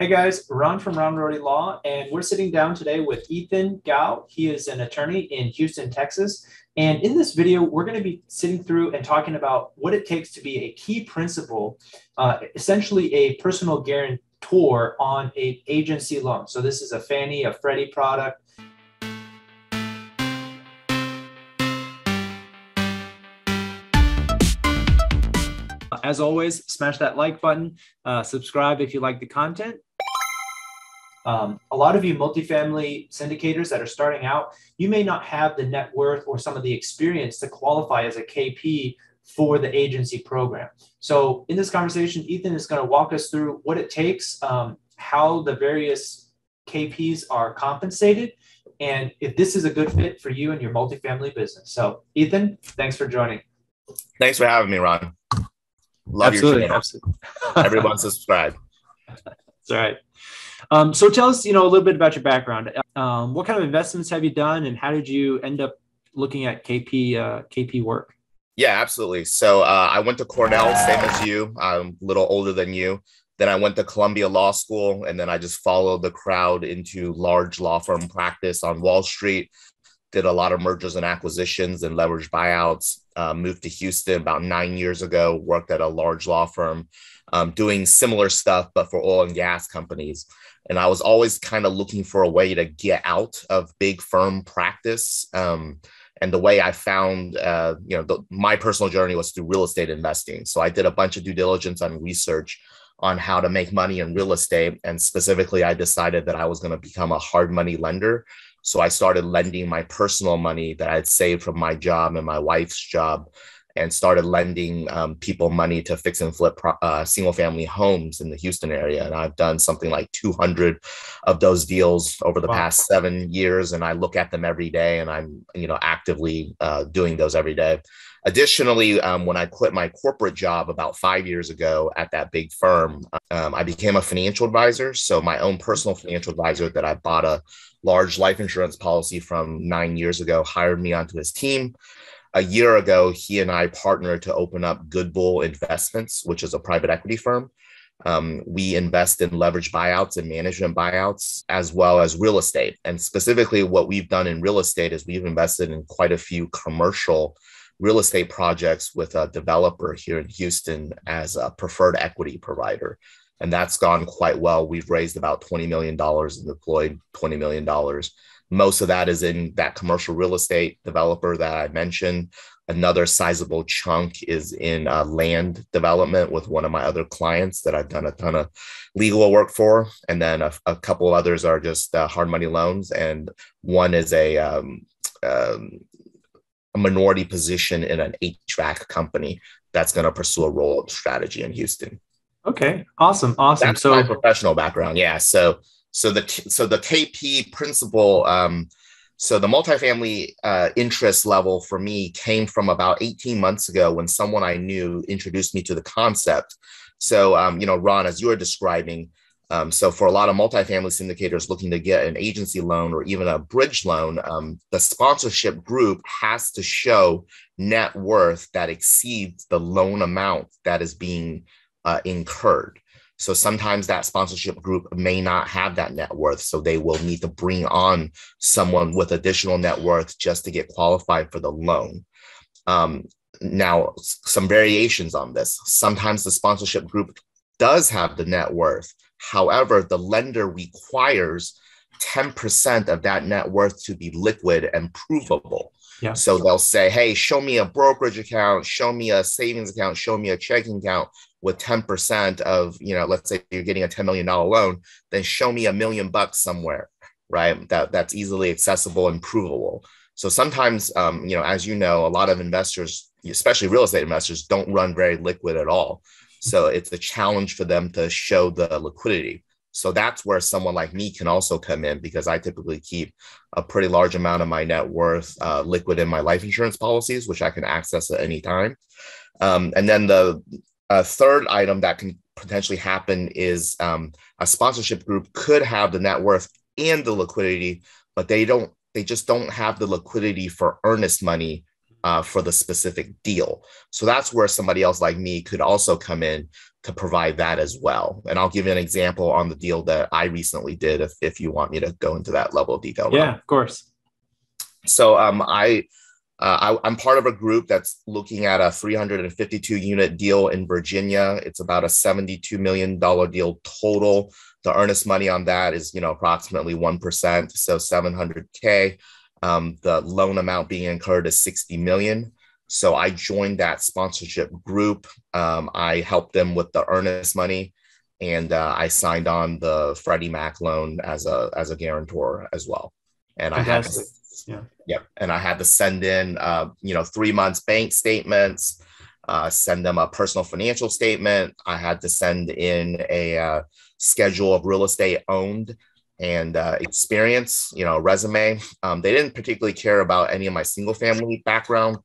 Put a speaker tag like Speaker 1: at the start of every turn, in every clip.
Speaker 1: Hey guys, Ron from Ron Rohde Law, and we're sitting down today with Ethan Gao. He is an attorney in Houston, Texas. And in this video, we're going to be sitting through and talking about what it takes to be a key principal, uh, essentially a personal guarantor on a agency loan. So this is a Fannie, a Freddie product. As always, smash that like button, uh, subscribe if you like the content, um, a lot of you multifamily syndicators that are starting out, you may not have the net worth or some of the experience to qualify as a KP for the agency program. So, in this conversation, Ethan is going to walk us through what it takes, um, how the various KPs are compensated, and if this is a good fit for you and your multifamily business. So, Ethan, thanks for joining.
Speaker 2: Thanks for having me, Ron.
Speaker 1: Love absolutely, your channel. Absolutely.
Speaker 2: Everyone subscribe.
Speaker 1: That's right. Um, so tell us, you know, a little bit about your background. Um, what kind of investments have you done, and how did you end up looking at KP uh, KP work?
Speaker 2: Yeah, absolutely. So uh, I went to Cornell, same as you. I'm a little older than you. Then I went to Columbia Law School, and then I just followed the crowd into large law firm practice on Wall Street. Did a lot of mergers and acquisitions and leverage buyouts. Uh, moved to Houston about nine years ago. Worked at a large law firm, um, doing similar stuff, but for oil and gas companies. And I was always kind of looking for a way to get out of big firm practice. Um, and the way I found, uh, you know, the, my personal journey was through real estate investing. So I did a bunch of due diligence and research on how to make money in real estate. And specifically, I decided that I was going to become a hard money lender. So I started lending my personal money that I'd saved from my job and my wife's job and started lending um, people money to fix and flip uh, single family homes in the Houston area. And I've done something like 200 of those deals over the wow. past seven years. And I look at them every day and I'm, you know, actively uh, doing those every day. Additionally, um, when I quit my corporate job about five years ago at that big firm, um, I became a financial advisor. So my own personal financial advisor that I bought a large life insurance policy from nine years ago hired me onto his team a year ago, he and I partnered to open up Good Bull Investments, which is a private equity firm. Um, we invest in leverage buyouts and management buyouts, as well as real estate. And specifically, what we've done in real estate is we've invested in quite a few commercial real estate projects with a developer here in Houston as a preferred equity provider. And that's gone quite well. We've raised about $20 million and deployed $20 million most of that is in that commercial real estate developer that I mentioned. Another sizable chunk is in uh, land development with one of my other clients that I've done a ton of legal work for. And then a, a couple of others are just uh, hard money loans. And one is a, um, um, a minority position in an HVAC company that's going to pursue a roll up strategy in Houston.
Speaker 1: Okay, awesome, awesome.
Speaker 2: That's so my professional background, yeah. So so the so the KP principal, um, so the multifamily uh, interest level for me came from about 18 months ago when someone I knew introduced me to the concept. So um, you know, Ron, as you were describing, um, so for a lot of multifamily syndicators looking to get an agency loan or even a bridge loan, um, the sponsorship group has to show net worth that exceeds the loan amount that is being uh, incurred. So sometimes that sponsorship group may not have that net worth. So they will need to bring on someone with additional net worth just to get qualified for the loan. Um, now, some variations on this. Sometimes the sponsorship group does have the net worth. However, the lender requires 10% of that net worth to be liquid and provable. Yeah. So they'll say, hey, show me a brokerage account, show me a savings account, show me a checking account with 10% of, you know, let's say you're getting a $10 million loan, then show me a million bucks somewhere, right? That that's easily accessible and provable. So sometimes, um, you know, as you know, a lot of investors, especially real estate investors, don't run very liquid at all. So it's a challenge for them to show the liquidity. So that's where someone like me can also come in because I typically keep a pretty large amount of my net worth uh, liquid in my life insurance policies, which I can access at any time. Um, and then the a third item that can potentially happen is um, a sponsorship group could have the net worth and the liquidity, but they don't. They just don't have the liquidity for earnest money uh, for the specific deal. So that's where somebody else like me could also come in to provide that as well. And I'll give you an example on the deal that I recently did if, if you want me to go into that level of detail.
Speaker 1: Yeah, of course.
Speaker 2: So um, I, uh, I, am part of a group that's looking at a 352 unit deal in Virginia. It's about a $72 million deal total. The earnest money on that is, you know, approximately 1%, so 700K. Um, the loan amount being incurred is 60 million. So I joined that sponsorship group. Um, I helped them with the earnest money, and uh, I signed on the Freddie Mac loan as a as a guarantor as well. And Fantastic. I had to, yeah, yeah, and I had to send in, uh, you know, three months bank statements, uh, send them a personal financial statement. I had to send in a uh, schedule of real estate owned and uh, experience, you know, resume. Um, they didn't particularly care about any of my single family background.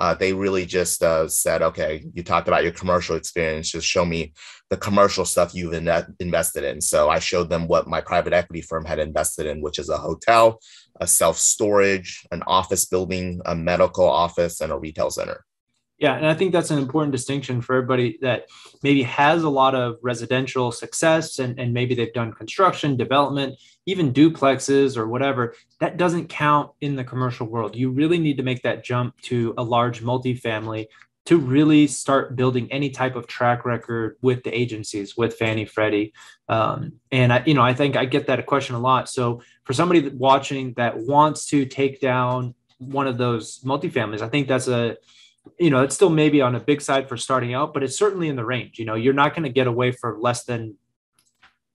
Speaker 2: Uh, they really just uh, said, okay, you talked about your commercial experience. Just show me the commercial stuff you've in invested in. So I showed them what my private equity firm had invested in, which is a hotel, a self storage, an office building, a medical office, and a retail center.
Speaker 1: Yeah, and I think that's an important distinction for everybody that maybe has a lot of residential success and, and maybe they've done construction, development, even duplexes or whatever. That doesn't count in the commercial world. You really need to make that jump to a large multifamily to really start building any type of track record with the agencies, with Fannie Freddie. Um, and I, you know, I think I get that question a lot. So for somebody watching that wants to take down one of those multifamilies, I think that's a you know, it's still maybe on a big side for starting out, but it's certainly in the range. You know, you're not going to get away for less than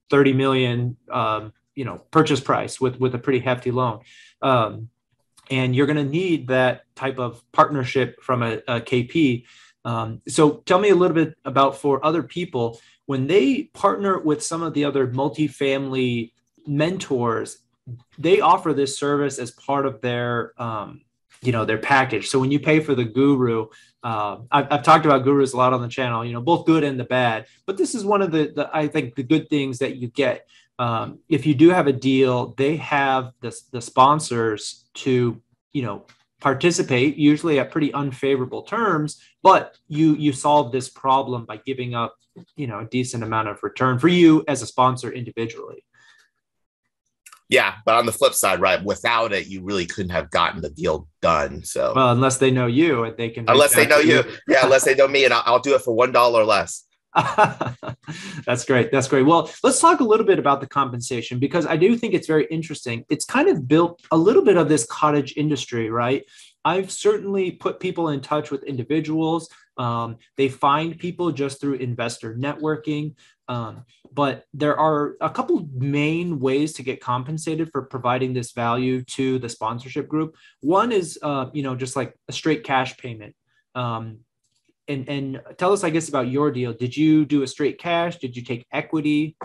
Speaker 1: 30 million, um, you know, purchase price with with a pretty hefty loan. Um, and you're going to need that type of partnership from a, a KP. Um, so tell me a little bit about for other people when they partner with some of the other multifamily mentors, they offer this service as part of their um, you know their package. So when you pay for the guru uh, I've, I've, talked about gurus a lot on the channel you know both good and the bad but this is one of the, the i think the good things that you get. Um, if you do have a deal they have the, the sponsors to you know participate usually at pretty unfavorable terms but you you solve this problem by giving up you know a decent amount of return for you as a sponsor individually
Speaker 2: yeah, but on the flip side, right, without it, you really couldn't have gotten the deal done. So,
Speaker 1: well, unless they know you, they can.
Speaker 2: Unless they know you, yeah, unless they know me, and I'll, I'll do it for one dollar less.
Speaker 1: That's great. That's great. Well, let's talk a little bit about the compensation because I do think it's very interesting. It's kind of built a little bit of this cottage industry, right? I've certainly put people in touch with individuals. Um, they find people just through investor networking. Um, but there are a couple main ways to get compensated for providing this value to the sponsorship group. One is, uh, you know, just like a straight cash payment. Um, and and tell us, I guess, about your deal. Did you do a straight cash? Did you take equity?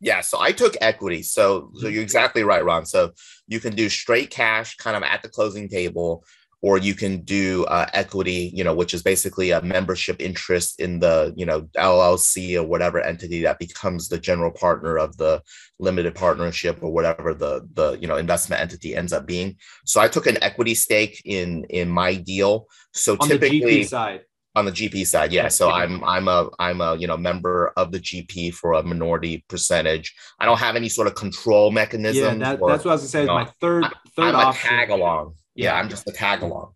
Speaker 2: Yeah, so I took equity. So so you're exactly right, Ron. So you can do straight cash, kind of at the closing table or you can do uh, equity, you know, which is basically a membership interest in the, you know, LLC or whatever entity that becomes the general partner of the limited partnership or whatever the the you know investment entity ends up being. So I took an equity stake in in my deal. So
Speaker 1: on typically the GP side.
Speaker 2: On the GP side, yeah. So I'm I'm a I'm a you know member of the GP for a minority percentage. I don't have any sort of control mechanism.
Speaker 1: Yeah, that, or, that's what I was gonna say. You know, my third third
Speaker 2: I'm
Speaker 1: option.
Speaker 2: a tag along yeah, I'm just a tag along.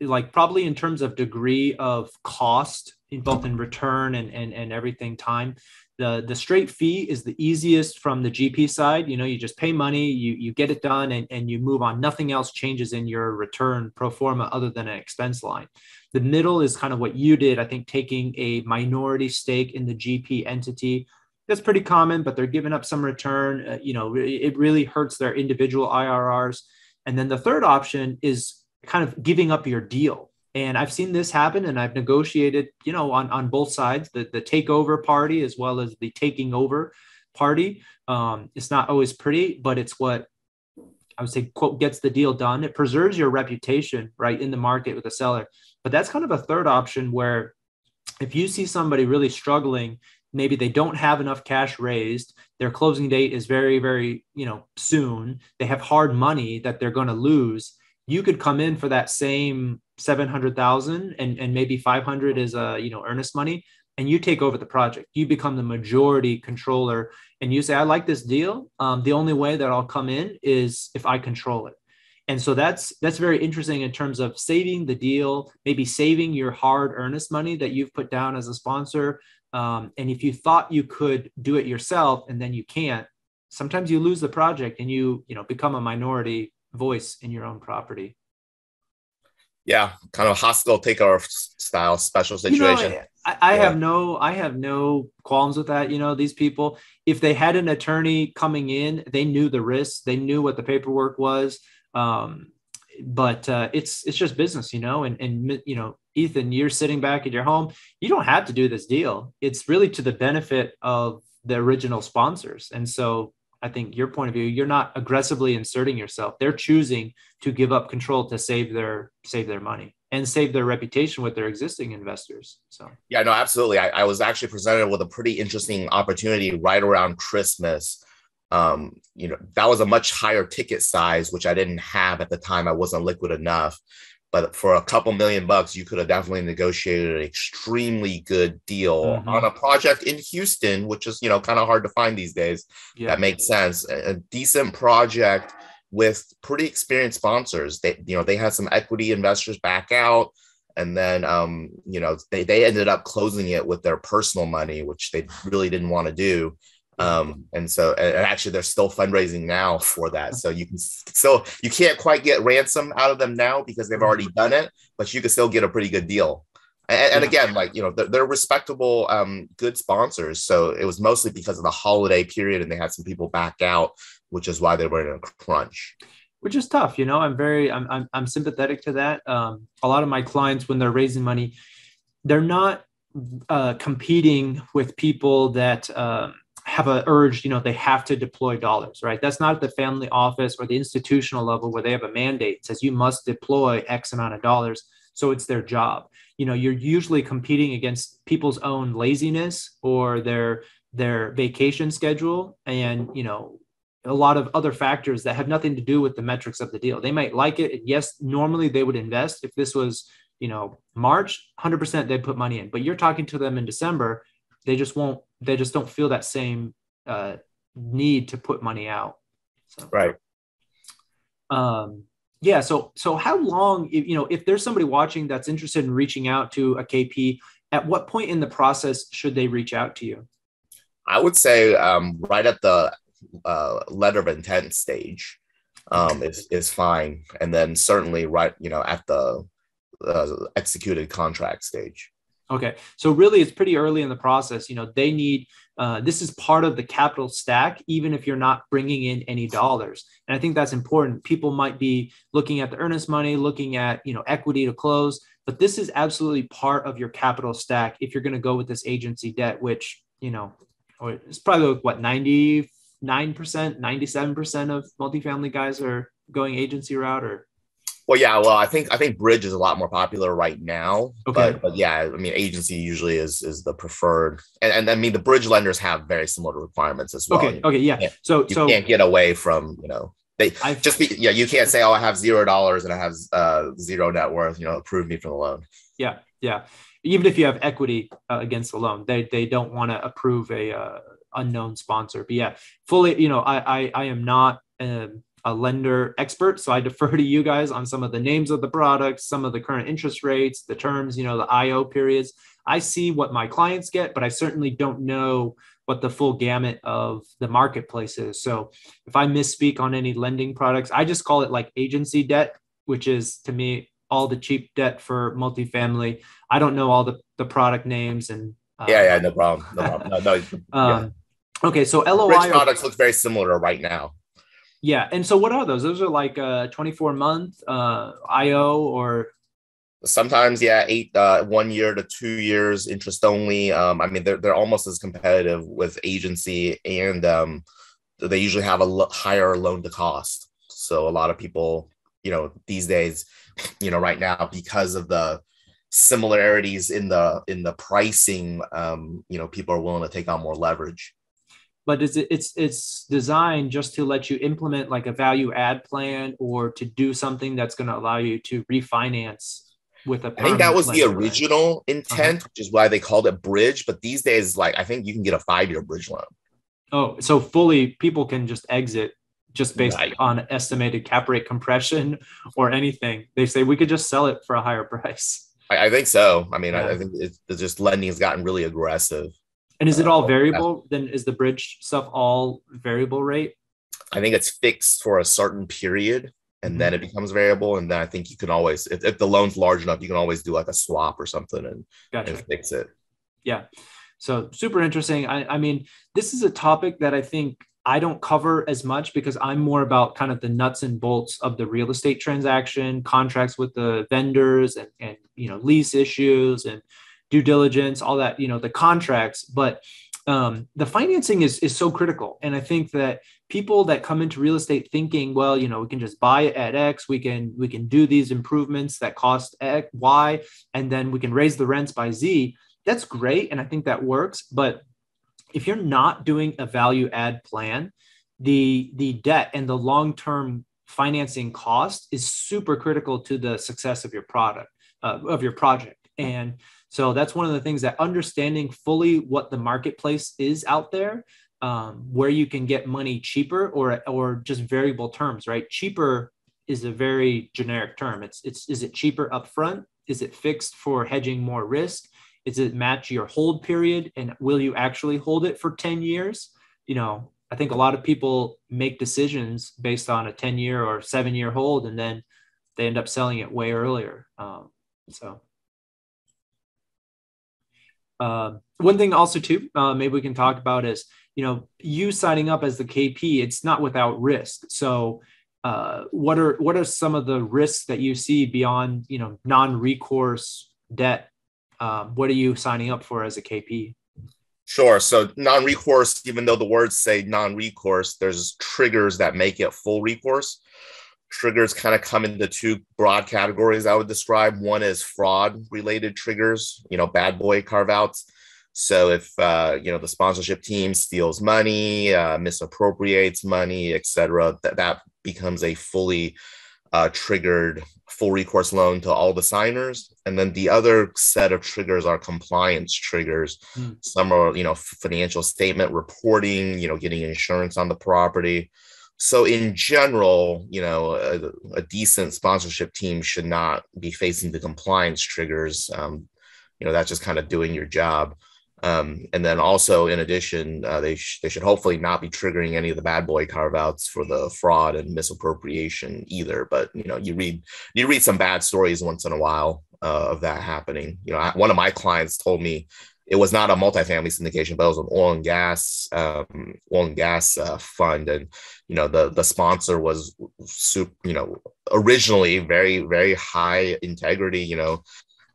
Speaker 1: Like probably in terms of degree of cost, in both in return and and and everything time. The the straight fee is the easiest from the GP side. You know, you just pay money, you you get it done, and, and you move on. Nothing else changes in your return pro forma other than an expense line. The middle is kind of what you did, I think, taking a minority stake in the GP entity that's pretty common, but they're giving up some return. Uh, you know, it really hurts their individual IRRs. And then the third option is kind of giving up your deal. And I've seen this happen and I've negotiated, you know, on, on both sides, the, the takeover party as well as the taking over party. Um, it's not always pretty, but it's what I would say, quote, gets the deal done. It preserves your reputation, right, in the market with the seller. But that's kind of a third option where if you see somebody really struggling maybe they don't have enough cash raised their closing date is very very you know soon they have hard money that they're going to lose you could come in for that same 700,000 and, and maybe 500 is a, you know, earnest money and you take over the project. You become the majority controller and you say, I like this deal. Um, the only way that I'll come in is if I control it. And so that's that's very interesting in terms of saving the deal, maybe saving your hard earnest money that you've put down as a sponsor. Um, and if you thought you could do it yourself and then you can't, sometimes you lose the project and you you know become a minority voice in your own property
Speaker 2: yeah kind of hostile takeover style special situation you know,
Speaker 1: I, I yeah. have no i have no qualms with that you know these people if they had an attorney coming in they knew the risks they knew what the paperwork was um, but uh, it's it's just business you know and and you know ethan you're sitting back at your home you don't have to do this deal it's really to the benefit of the original sponsors and so I think your point of view, you're not aggressively inserting yourself. They're choosing to give up control to save their save their money and save their reputation with their existing investors. So
Speaker 2: yeah, no, absolutely. I, I was actually presented with a pretty interesting opportunity right around Christmas. Um, you know, that was a much higher ticket size, which I didn't have at the time. I wasn't liquid enough. But for a couple million bucks, you could have definitely negotiated an extremely good deal mm-hmm. on a project in Houston, which is you know kind of hard to find these days. Yeah. That makes sense. A, decent project with pretty experienced sponsors. They you know they had some equity investors back out, and then um, you know they they ended up closing it with their personal money, which they really didn't want to do. Um, and so, and actually, they're still fundraising now for that. So you can still, you can't quite get ransom out of them now because they've already done it, but you can still get a pretty good deal. And, and again, like you know, they're, they're, respectable, um, good sponsors. So it was mostly because of the holiday period, and they had some people back out, which is why they were in a crunch.
Speaker 1: Which is tough, you know. I'm very, I'm, I'm, I'm sympathetic to that. Um, a lot of my clients, when they're raising money, they're not uh, competing with people that. Um, have a urge, you know, they have to deploy dollars, right? That's not at the family office or the institutional level where they have a mandate says you must deploy X amount of dollars. So it's their job. You know, you're usually competing against people's own laziness or their their vacation schedule and you know a lot of other factors that have nothing to do with the metrics of the deal. They might like it. yes, normally they would invest if this was, you know, March, 100% they'd put money in. But you're talking to them in December, they just won't they just don't feel that same uh, need to put money out.
Speaker 2: So, right.
Speaker 1: Um, yeah. So, so how long, if, you know, if there's somebody watching that's interested in reaching out to a KP, at what point in the process should they reach out to you?
Speaker 2: I would say um, right at the uh, letter of intent stage um, is is fine, and then certainly right, you know, at the uh, executed contract stage.
Speaker 1: Okay. So really it's pretty early in the process. You know, they need, uh, this is part of the capital stack, even if you're not bringing in any dollars. And I think that's important. People might be looking at the earnest money, looking at, you know, equity to close, but this is absolutely part of your capital stack. If you're going to go with this agency debt, which, you know, it's probably like, what, 99%, 97% of multifamily guys are going agency route or
Speaker 2: well, yeah. Well, I think I think bridge is a lot more popular right now. Okay. But, but yeah, I mean, agency usually is is the preferred, and, and I mean, the bridge lenders have very similar requirements as well.
Speaker 1: Okay. Okay. Yeah. so
Speaker 2: you
Speaker 1: so
Speaker 2: can't get away from you know they I've, just be yeah you can't say oh I have zero dollars and I have uh, zero net worth you know approve me for the loan.
Speaker 1: Yeah. Yeah. Even if you have equity uh, against the loan, they they don't want to approve a uh, unknown sponsor. But yeah, fully, you know, I I, I am not. Um, a lender expert. So I defer to you guys on some of the names of the products, some of the current interest rates, the terms, you know, the IO periods. I see what my clients get, but I certainly don't know what the full gamut of the marketplace is. So if I misspeak on any lending products, I just call it like agency debt, which is to me all the cheap debt for multifamily. I don't know all the, the product names and
Speaker 2: uh, yeah, yeah, no problem. No problem. No, no,
Speaker 1: um, Okay, so LOI
Speaker 2: Bridge products look very similar right now.
Speaker 1: Yeah, and so what are those? Those are like a 24 month uh, IO or?
Speaker 2: Sometimes yeah eight uh, one year to two years interest only. Um, i mean they're, they're almost as competitive with agency and um, they usually have a l- higher loan to cost. So a lot of people you know these days you know right now because of the similarities in the in the pricing um, you know people are willing to take on more leverage
Speaker 1: but is it it's it's designed just to let you implement like a value add plan or to do something that's going to allow you to refinance with a
Speaker 2: I think that was the original right? intent, uh-huh. which is why they called it bridge. But these days, like I think you can get a five year bridge loan.
Speaker 1: Oh, so fully people can just exit just based right. on estimated cap rate compression or anything. They say we could just sell it for a higher price.
Speaker 2: I, I think so. I mean, yeah. I, I, think it's, it's just lending has gotten really aggressive.
Speaker 1: And is it all uh, variable? Then is the bridge stuff all variable rate?
Speaker 2: I think it's fixed for a certain period and mm-hmm. then it becomes variable. And then I think you can always, if, if the loan's large enough, you can always do like a swap or something and, gotcha. and fix it.
Speaker 1: Yeah. So super interesting. I, I mean, this is a topic that I think I don't cover as much because I'm more about kind of the nuts and bolts of the real estate transaction, contracts with the vendors and, and you know, lease issues and due diligence, all that, you know, the contracts. But um, the financing is, is so critical. And I think that people that come into real estate thinking, well, you know, we can just buy it at X, we can, we can do these improvements that cost X, Y, and then we can raise the rents by Z. That's great. And I think that works. But if you're not doing a value add plan, the the debt and the long term financing cost is super critical to the success of your product uh, of your project. And so that's one of the things that understanding fully what the marketplace is out there, um, where you can get money cheaper or or just variable terms, right? Cheaper is a very generic term. It's it's is it cheaper upfront? Is it fixed for hedging more risk? Is it match your hold period? And will you actually hold it for 10 years? You know, I think a lot of people make decisions based on a 10 year or seven year hold, and then they end up selling it way earlier. Um, so, uh, one thing also too, uh, maybe we can talk about is, you know, you signing up as the KP, it's not without risk. So, uh, what are what are some of the risks that you see beyond, you know, non-recourse debt um, what are you signing up for as a KP?
Speaker 2: Sure. So non-recourse, even though the words say non-recourse, there's triggers that make it full recourse. Triggers kind of come into two broad categories. I would describe one is fraud-related triggers, you know, bad boy carve-outs. So if uh, you know the sponsorship team steals money, uh, misappropriates money, etc., that that becomes a fully uh, triggered full recourse loan to all the signers. And then the other set of triggers are compliance triggers. Mm. Some are, you know, financial statement reporting, you know, getting insurance on the property. So in general, you know, a, a decent sponsorship team should not be facing the compliance triggers. Um, you know, that's just kind of doing your job. Um, and then also, in addition, uh, they sh- they should hopefully not be triggering any of the bad boy carve outs for the fraud and misappropriation either. But you know, you read you read some bad stories once in a while uh, of that happening. You know, I, one of my clients told me it was not a multifamily syndication, but it was an oil and gas um, oil and gas uh, fund, and you know the the sponsor was super, you know originally very very high integrity. You know,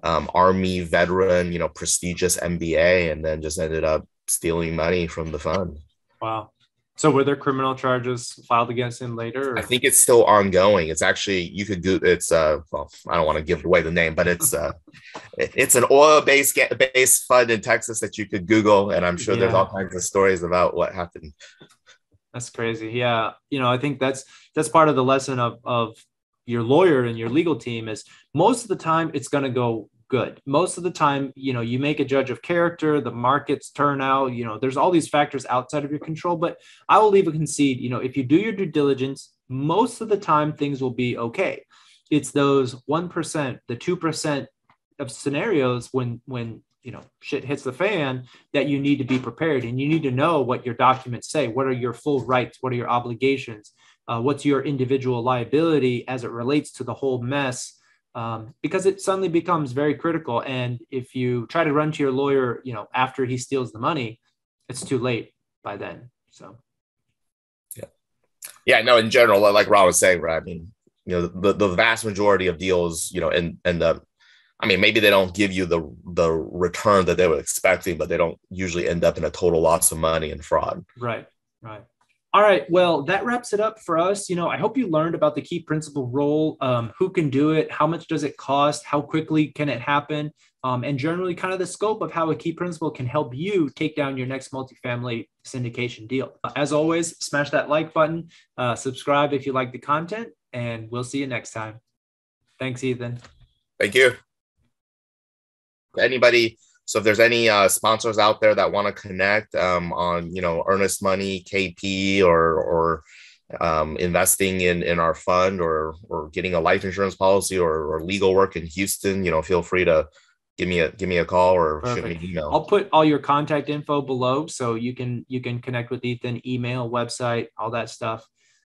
Speaker 2: um, army veteran, you know, prestigious MBA, and then just ended up stealing money from the fund.
Speaker 1: Wow. So were there criminal charges filed against him later?
Speaker 2: Or? I think it's still ongoing. It's actually you could do it's uh well I don't want to give away the name, but it's uh it's an oil based based fund in Texas that you could Google, and I'm sure yeah. there's all kinds of stories about what happened.
Speaker 1: That's crazy. Yeah, you know I think that's that's part of the lesson of of your lawyer and your legal team is most of the time it's going to go good most of the time you know you make a judge of character the markets turn out you know there's all these factors outside of your control but i will leave a concede you know if you do your due diligence most of the time things will be okay it's those 1% the 2% of scenarios when when you know shit hits the fan that you need to be prepared and you need to know what your documents say. What are your full rights? What are your obligations? Uh, what's your individual liability as it relates to the whole mess? Um, because it suddenly becomes very critical. And if you try to run to your lawyer you know after he steals the money it's too late by then. So.
Speaker 2: Yeah. Yeah no in general like Ron was saying right i mean you know the, the vast majority of deals you know and and the I mean, maybe they don't give you the the return that they were expecting, but they don't usually end up in a total loss of money and fraud.
Speaker 1: Right, right. All right. Well, that wraps it up for us. You know, I hope you learned about the key principal role, um, who can do it, how much does it cost, how quickly can it happen, um, and generally kind of the scope of how a key principal can help you take down your next multifamily syndication deal. As always, smash that like button, uh, subscribe if you like the content, and we'll see you next time. Thanks, Ethan.
Speaker 2: Thank you. Anybody so if there's any uh, sponsors out there that want to connect um, on, you know, earnest money, KP, or or um, investing in in our fund, or or getting a life insurance policy, or, or legal work in Houston, you know, feel free to give me a give me a call or Perfect. shoot me an email.
Speaker 1: I'll put all your contact info below so you can you can connect with Ethan, email, website, all that stuff.